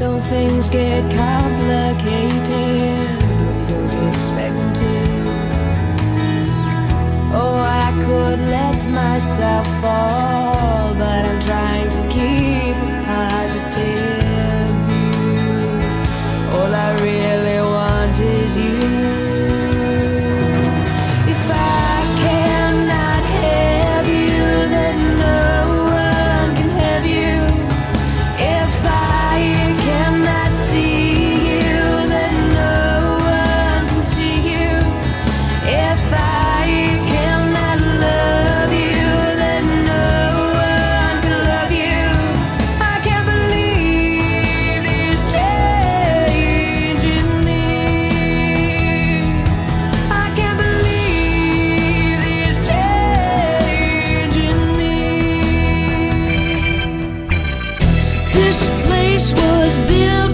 Don't things get complicated when you don't expect them to? Oh, I could let myself fall. this place was built